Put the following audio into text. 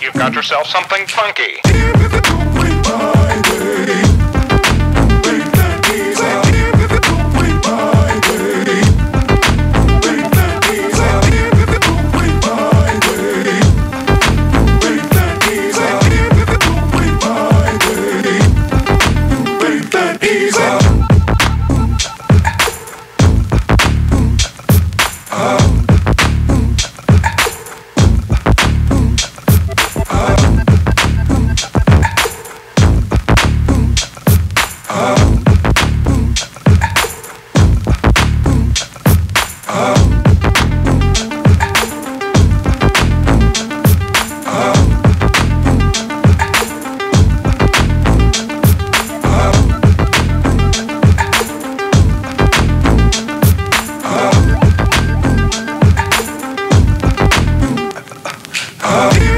You've got yourself something funky. Easy. Ah.